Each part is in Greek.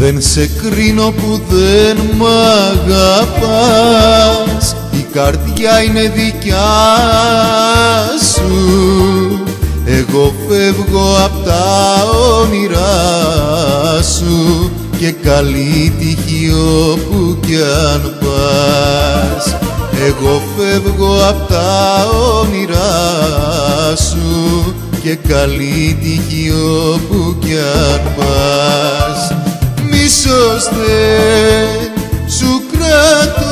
Δεν σε κρίνω που δεν μ' αγαπάς. Η καρδιά είναι δικιά σου. Εγώ φεύγω απ' τα όνειρά σου Και καλή τύχη όπου κι αν πας. Εγώ φεύγω απ' τα όνειρά σου Και καλή τύχη όπου κι αν πας μίσος δεν σου κρατώ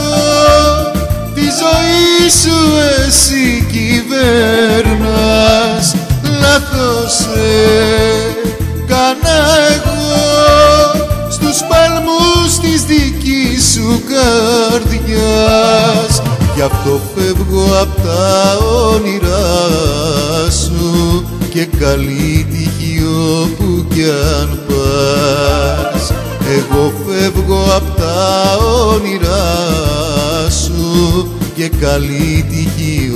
τη ζωή σου εσύ κυβέρνας. Λάθος σε κάνα εγώ στους παλμούς της δικής σου καρδιάς. Γι' αυτό φεύγω απ' τα όνειρά σου και καλή τύχη όπου κι αν πας. Εγώ φεύγω απ' τα όνειρά σου και καλή τύχη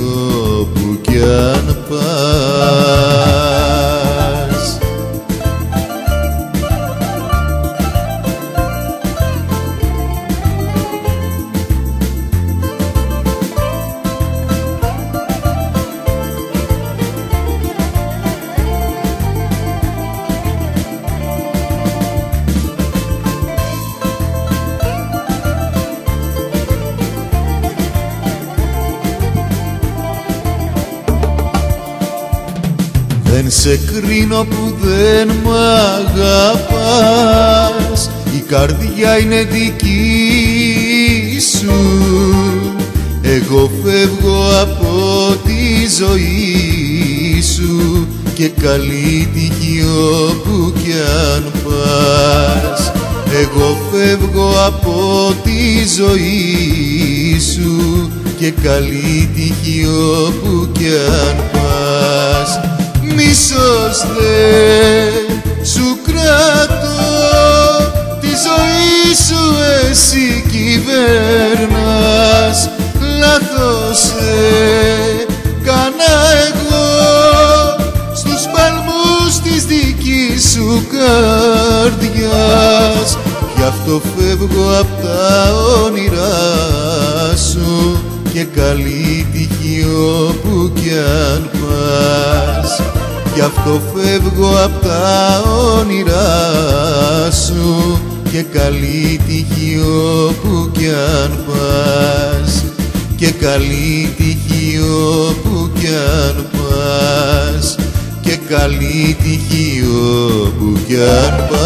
όπου κι αν πας Δεν σε κρίνω που δεν μ' αγαπάς. Η καρδιά είναι δική σου. Εγώ φεύγω από τη ζωή σου Και καλή τύχη όπου κι αν πας. Εγώ φεύγω από τη ζωή σου Και καλή τύχη όπου κι αν πας μίσος δεν σου κρατώ τη ζωή σου εσύ κυβέρνας. Λάθος σε κάνα εγώ στους παλμούς της δικής σου καρδιάς. Γι' αυτό φεύγω απ' τα όνειρά σου και καλή τύχη όπου κι αν πας Γι' αυτό φεύγω απ' τα όνειρά σου και καλή τύχη όπου κι αν πας. Και καλή τύχη όπου κι αν πας. Και καλή τύχη όπου κι αν πας